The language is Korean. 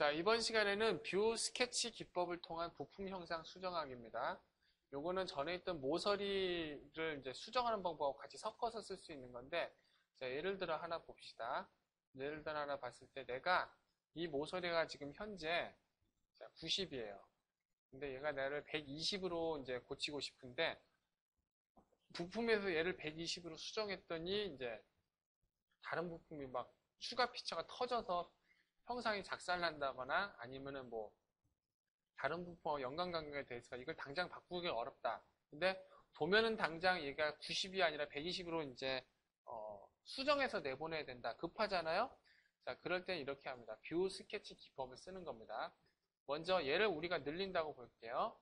자, 이번 시간에는 view 스케치 기법을 통한 부품 형상 수정하기입니다. 요거는 전에 있던 모서리를 이제 수정하는 방법하고 같이 섞어서 쓸 수 있는 건데, 자, 예를 들어 하나 봅시다. 예를 들어 하나 봤을 때 내가 이 모서리가 지금 현재 90이에요. 근데 얘가 나를 120으로 이제 고치고 싶은데, 부품에서 얘를 120으로 수정했더니 이제 다른 부품이 막 추가 feature가 터져서 형상이 작살난다거나 아니면은 뭐 다른 부품과 연관관계가 돼 있어서 이걸 당장 바꾸기가 어렵다. 근데 도면은 당장 얘가 90이 아니라 120으로 이제 어, 수정해서 내보내야 된다. 급하잖아요. 자, 그럴 땐 이렇게 합니다. view 스케치 기법을 쓰는 겁니다. 먼저 얘를 우리가 늘린다고 볼게요.